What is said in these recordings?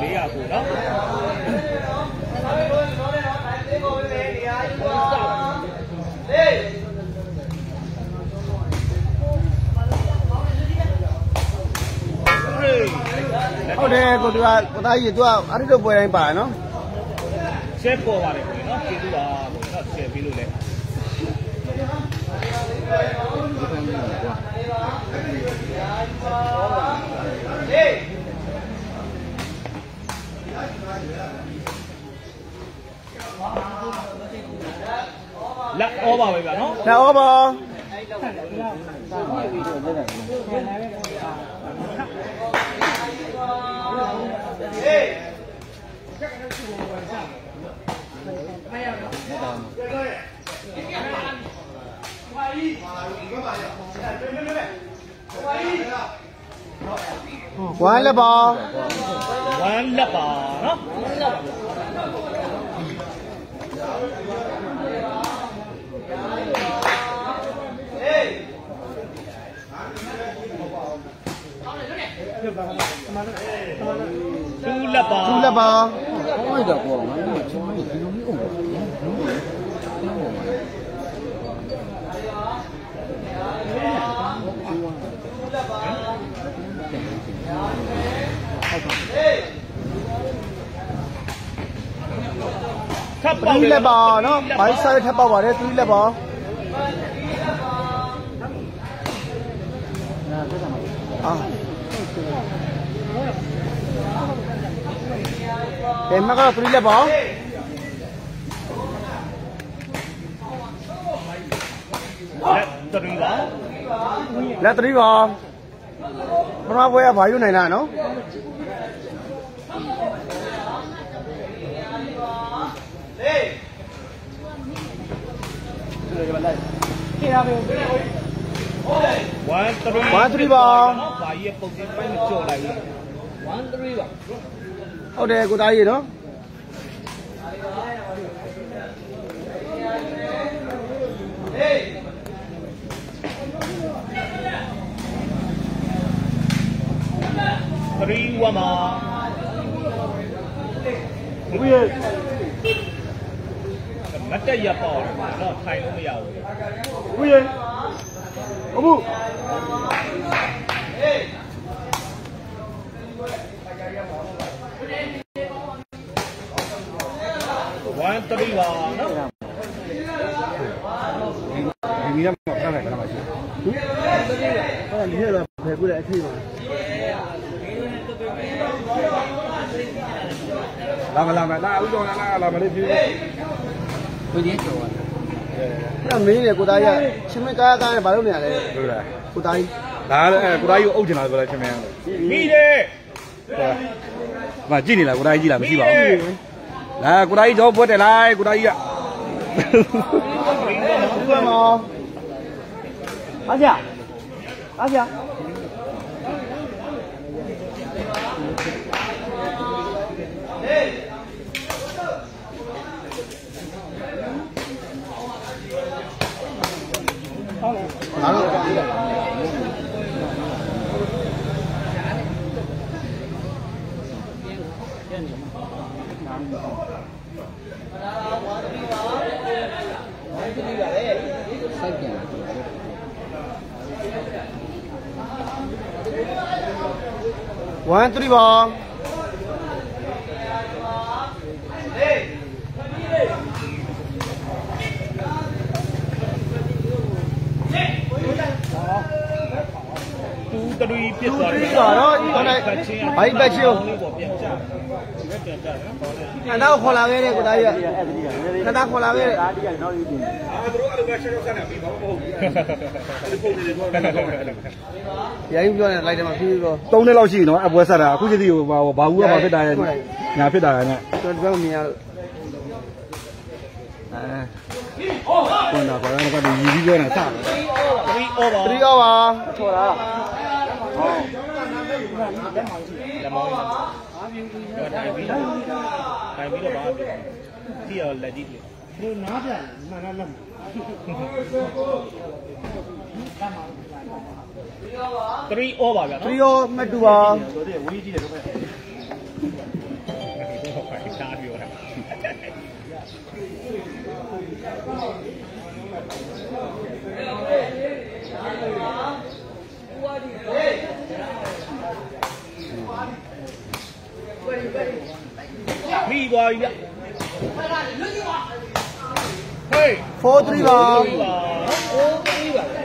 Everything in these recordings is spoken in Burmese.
လေးရကိုနော်ဟုတ်တယ်ကိုသူကကိုသားကြီးသူကအဲ့ဒီလိုပွဲတိုင်းပါနော်ရှယ်ပေါ်ပါတယ်ကိုနော်ကျေးဇူးပါကိုနော်ရှယ်ပေးလို့လဲ လက်ဩပါပဲဗျာနော်လက်ဩပါဝိုင်းလက်ပါဝမ်းလက်ပါနော် သူလက်ပါသူလက်ပါဟုတ်တယ်ကွာငါတို့ချင်းမဒီလိုမျိုးအောင်ပါနော်ထပ်သူပေါက်လက်ပါနော်ဘိုင်းဆိုင်ထပ်ပေါက်ပါတယ်သူလက်ပါအာ ကဲမကတော့သူလက်ပါလက်တရီပါလက်တရီပါပထမပွဲကဘာယူနိုင်လားနော် 1 3ဝမ်3ပါနော်ဘာကြီးရဲ့ပုံစံပိုင်းမကြော်လိုက်ဘူးဟုတ်တယ်ကိုသားကြီးနော်3 1မှာဘူးရဲ့မတက်ရပေါ့နော်ထိုင်လို့မရဘူးဘူးရဲ့ အဘူး1 3ပါနော်ဒီမီးတော့ဖတ်လိုက်တာမှရှိအဲ့ဒါဒီထဲတော့ဖယ်ကူတဲ့အထိပါလာမလာမလာဦးတော် အဲ့ဒါမင်းလေကိုသားကြီးကချင်းမကားကားနဲ့ဘာလုပ်နေရလဲဟုတ်လားကိုသားကြီးဒါလည်းအဲကိုသားကြီးကိုအုပ်ချင်တာဆိုလဲချင်းမရဘူးမိတယ်မကြည့်နေလားကိုသားကြီးကြည့်လားမရှိပါဘူးလာကိုသားကြီးတော့ဘွက်တယ်လိုက်ကိုသားကြီးကဘူးကမောအားကြ အားကြလာတော့1 3 ပါ2 3ပြစ်သွားတယ်ပြီးတော့တော့ဒီကနေဘိုက်ဘက်ချင်းကိုလေးပေါ်ပြန်ချတယ်ပြန်ချတယ်နော်ခဏတော့ခေါ်လာခဲ့တယ်ကိုသားကြီးကခဏခေါ်လာခဲ့တယ်အာသူတို့အဲ့လိုပဲရှေ့ရှေ့ဆန်းနေပြီဘာမှမဟုတ်ဘူးအဲ့ဒီပုံတွေတော့ရိုင်းပြောနေလိုက်တယ်မှာပြီးတော့သုံးနှစ်လောက်ရှိနော်အပွဲဆက်တာအခုချိန်စီဘာဘာဘူးကဘာဖြစ်တာရဲ့ညာဖြစ်တာရဲ့နဲ့ကျွန်တော်တို့မြင်ရအဲကွန်တာဘာလဲကတော့ရီပြီးပြောနေတာစတယ်3 over 3 over လက်မောင်းတော့ထိုင်ပြီးထိုင်ပြီးတော့ဘာဖြစ်ဒီရလက်ကြီးတွေဒီနားပြန်မှန်လားလက်3 over ဗျာ3နော်ရောမှတ်တူပါဆိုတဲ့ဝေးကြီးတယ်တော့ပဲဒီတော့ မိသွားပြီဗျဟေး4 3ပါပြီပါโอ้ပြီပါ 3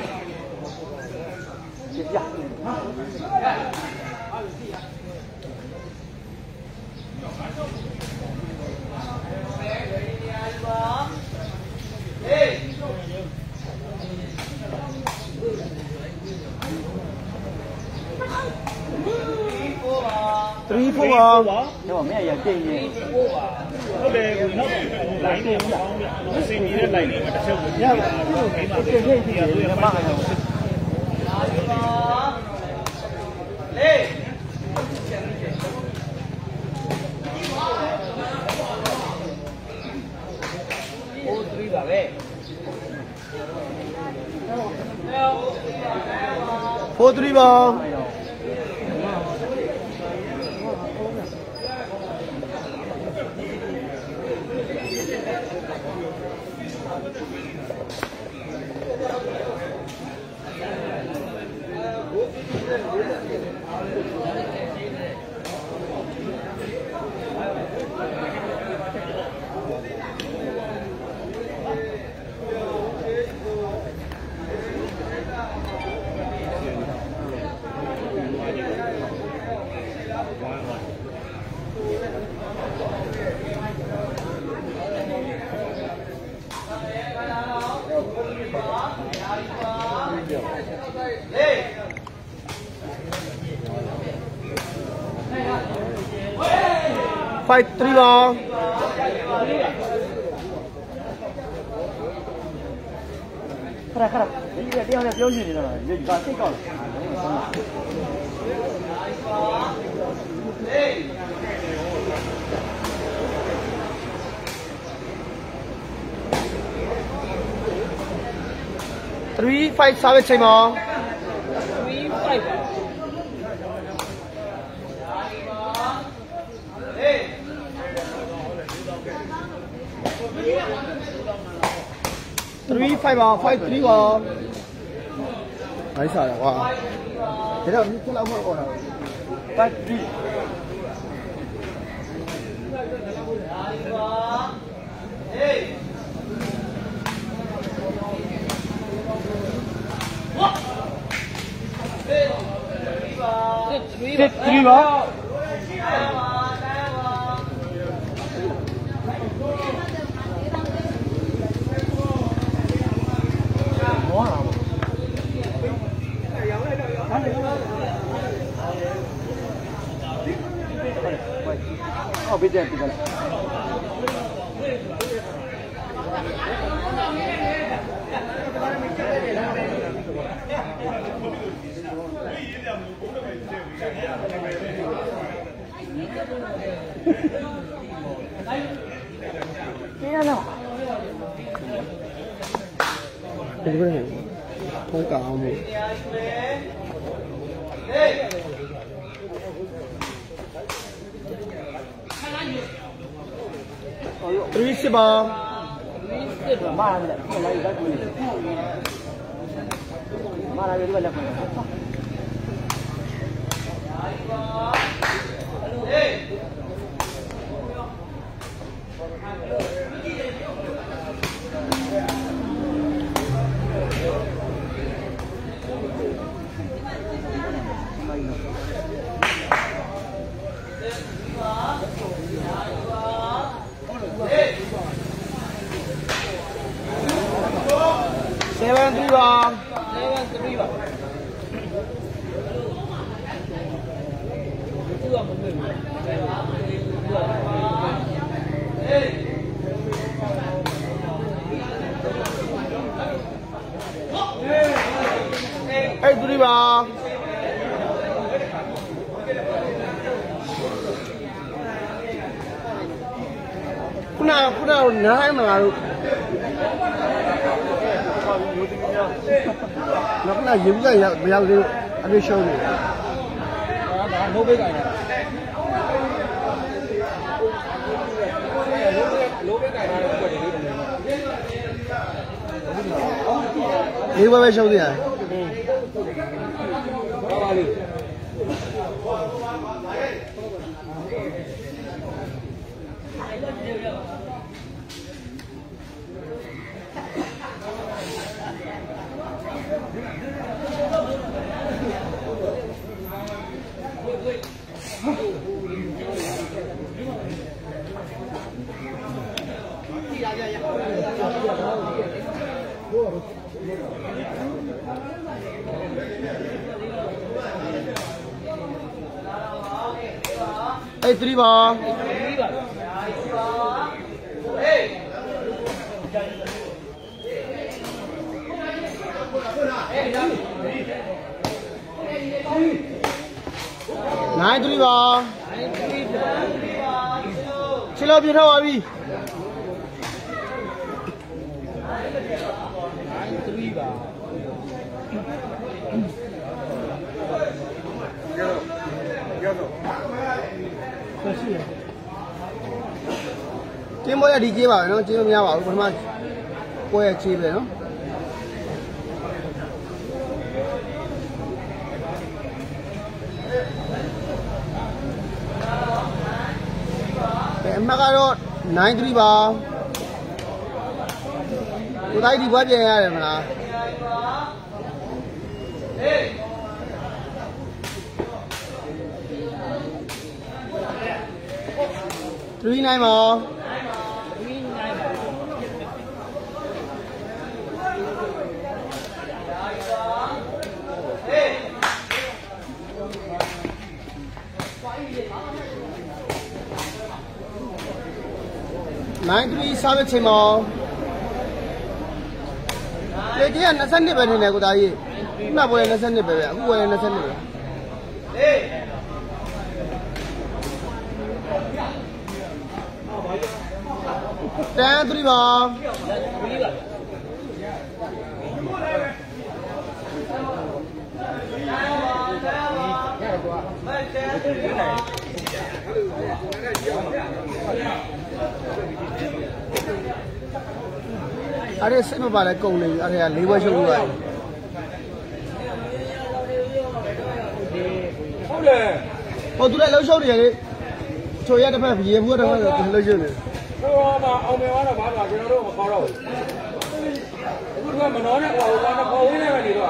4ပါ ပါတော့မင်းရကြိတ်နေဟုတ်တယ်ကိုနောက်လိုင်းနေမအောင်ဗျအစင်ကြီးတဲ့လိုင်းနေ မှာတစ်ချက်ကိုရပါတော့ခိမ့်ပါလေဒီရသွေးမှာ တော့4 3ပါ5 3ပါခရခရဒီကတရားနဲ့ပြောနေတယ်တော့ဒီကစိတ်ကောက်3 5စားပဲချိန်ပါ3 5ပါ5 3ပါနိုင်စားရကွာဒါတော့ဒီလောက်မှ Luisibam. Maravilha. Maravilha, olha Thank you. ပေါ့လားပတ်ဒီစစ်3ပါဟောဘေးကျန်ပြီကလား မျိုးသမီးများနောက်ကရေဘူးကမရောက်သေးဘူးအပြည့်ရှုံးနေတာဒါကနိုးဘေးကင်တာလေးဘယ်ပဲရှုံးသေးရလဲဟုတ်ပါလိမ့် 83ပါ83ပါဟေး93ပါ93ပါချစ်လို့ပြထားပါပြီ ပွဲကဒီကြေးပါပဲနော်ကြေးမများပါဘူးပထမပွဲကကြေးပဲနော်အမကတော့93ပါကိုတိုင်းဒီဘွားပြန်ရတယ်မလားဟေး3နိုင်ပါ 93 service ချိန်မောင်းလေကြီးက22ပဲထင်တယ်ကိုသားကြီးခုနပွဲ22ပဲဗျအခုပွဲ22ပဲလေတန်း3ပါ3ပါ အဲ့ဒီစိတ်မပါလဲကုန်နေပြီအဲ့ဒါကလေးဘွဲရှုပ်လို့ရတယ်ဟုတ်လေဟိုသူလည်းလှုပ်ရှုပ်နေတယ်ချိုရတစ်ဖက်ရေဘူးတစ်ဖက်လှုပ်ရှုပ်နေတယ်ဟိုမှာအောင်မြင်သွားတော့ဘာသာကျွန်တော်တို့မခေါ်တော့ဘူးအခုကမနှောနဲ့ဟိုကခေါ်ဝေးရနေတော့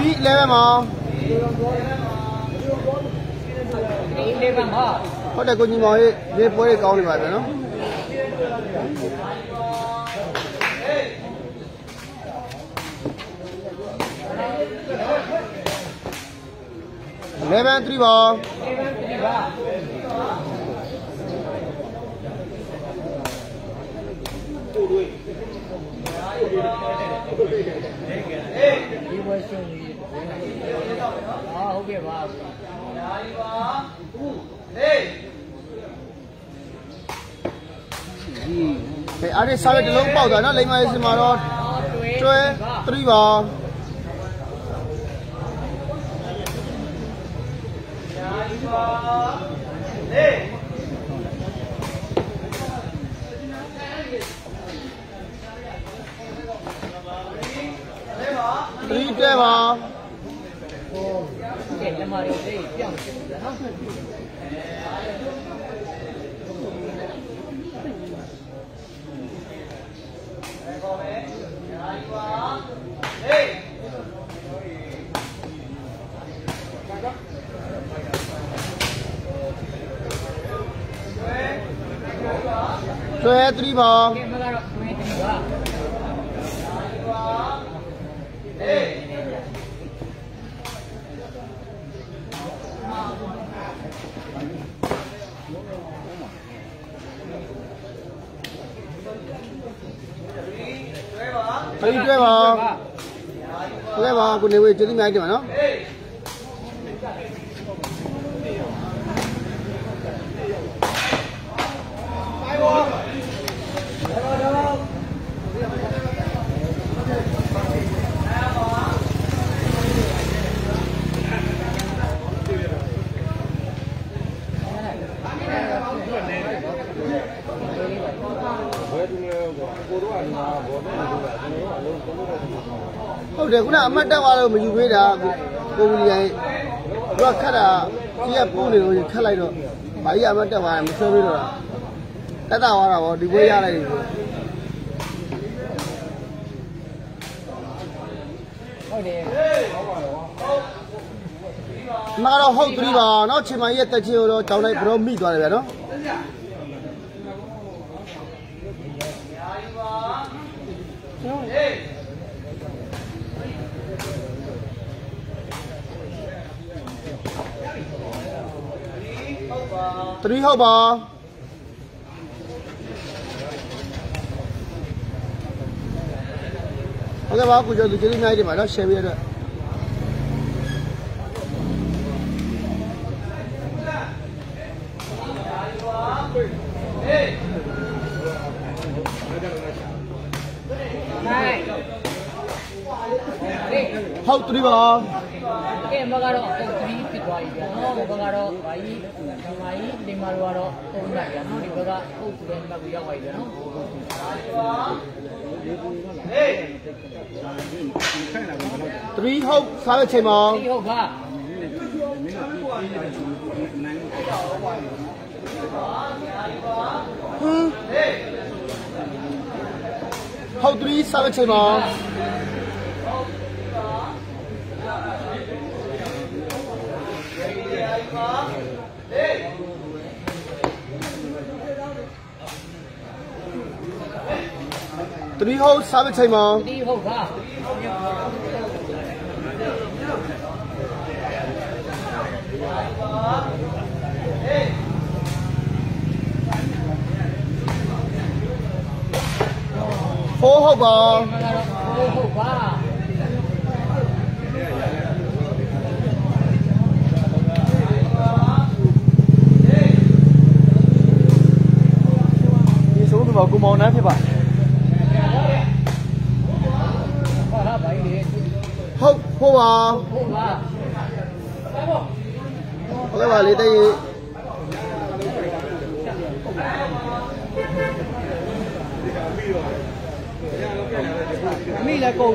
311မှာ311မှာဟုတ်တယ်ကိုညီမောင်ရေးဒီပွဲကြီးကောင်းနေပါပြီနော်11 3ပါ11 3ပါ ခဲ့ပါဆိုတာဒါဒီပါခုလေဒီဘယ်အားရစားရတလုံးပေါက်တာနော်လိမ္မာရေးစင်မှာတော့တွဲ3ပါဒါဒီပါလေ3တဲ့ပါ င်းဖြစ်တယ်နော်ကျွဲသတိပါကဲမကတော့တွ သတိတဲပါဟုတ်ကဲ့ပါကိုနေဝေးကျေးဇူးအများကြီးတင်ပါနော် ဟုတ်တယ်ခုနအမတ်တက်သွားလို့မယူပေးတာကိုကိုကြီးတိုင်းသူကခတ်တာကြီးကပုံနေလို့ခတ်လိုက်တော့ဘာကြီးအမတ်တက်သွားတယ်မဆွဲပေးတော့တာတက်တာသွားတာဗောဒီပွဲရလိုက်ပြီဟုတ်တယ်မတော်ဟုတ်ပြီပါเนาะချိန်မရဲ့တက်ချေတော့တောင်းလိုက်ဘရောမိသွားတယ်ဗျာเนาะကျွန်တော် 3ဟုတ်ပါဟုတ်ကဲ့ပါကိုကျော်သူကျေးဇူးအများကြီးတင်ပါတော့ share ပေးရတဲ့ဟုတ်3ပါကဲမကတော့ သွားပြီဗျာနော်ဘက်ကတော့ဗာကြီးဒီမာကြီးဒီမာလိုကတော့ပုံလိုက်ဗျာနော်ဒီဘက်ကအုပ်လည်းမှတ်ပြီးရောက်သွားပြီဗျာနော်သတိဟုတ်စားတဲ့ချိန်မှာဒီဟုတ်ပါဟမ်ဟုတ်သတိစားတဲ့ချိန်မှာ သတိဟုတ်စားတဲ့ချိန်မှာဒီဟုတ်ပါဖိုးဟုတ်ပါမကတော့ဟုတ်ပါဒီဆိုတော့ကိုမောင်နှမ်းဖြစ်ပါ ဟာဟာဗာကြီးလေ ဟုတ်ဖိုးပါဟုတ်ပါဟုတ်ကဲ့ပါလေတည်းအမိလည်းကုန်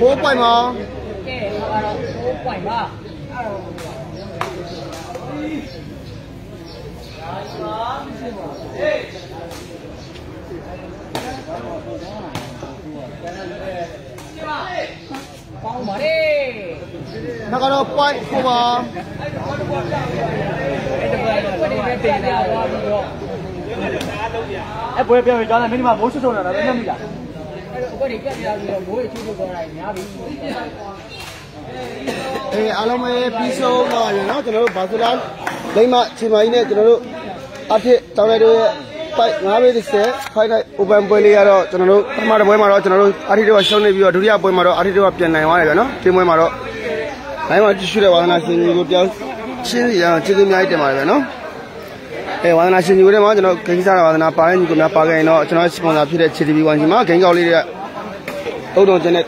4 point မောင်ကဲဟိုကတော့4 point ပါအဲ့တော့ဒါဆိုဟေးပေါင်းပါလေနောက်ကတော့ point 4ပါအဲ့တော့ဒီဘက်တင်လာသွားပြီးတော့ အဲ့ပွဲပြောရင်ကျောင်းသားမင်းဒီမှာမိုးဆွဆွနေတာပဲမှတ်မိလား အဲ့တော့ဘယ်နဲ့ပြတ်ပြပြီးတော့မိုးရချိုးချိုးသွားတာများပြီ အေးအားလုံးပဲပြီးဆုံးပါပြီเนาะကျွန်တော်တို့ဘာဆိုလားလိမ့်မချိန်မကြီးနဲ့ကျွန်တော်တို့အဖြစ်တောင်းလိုက်တို့ရဲ့ပိုက်9ဘိတ်30 fight night open ပွဲလေးကတော့ကျွန်တော်တို့ပထမတစ်ပွဲမှာတော့ကျွန်တော်တို့အာထိတော့ရှုံးနေပြီးတော့ဒုတိယပွဲမှာတော့အာထိတော့ပြန်နိုင်သွားတယ်ဗျာနော်ဒီပွဲမှာတော့နိုင်မှာတ िश တဲ့ဝါသနာရှင်ကြီးကိုပြောင်းချင်းစီအောင်ကျေးဇူးအများကြီးတင်ပါတယ်ဗျာနော် အဲဝါသနာရှင်ကြီးတွေမှာကျွန်တော်ဂိမ်းစားဝါသနာပါတဲ့ညီကိုများပါခဲ့ရင်တော့ကျွန်တော်စပွန်ဆာဖြစ်တဲ့ CTV1 ကြီးမှာဂိမ်းကောက်လေးတွေကဥဒုံကျင်းတဲ့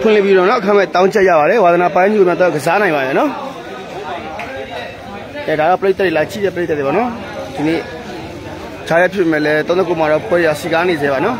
ဖွင့်လှစ်ပြီးတော့နော်အခမဲ့တောင်းချက်ရပါတယ်ဝါသနာပိုင်းကြီးကိုများတော့ကစားနိုင်ပါတယ်နော်အဲဒါကပြိတ္တတွေလာချိတဲ့ပြိတ္တတွေပါနော်ဒီနေ့ခြားရဖြစ်မဲ့လဲတုံးတကူမှာတော့ပွဲရစီကားနေသေးပါနော်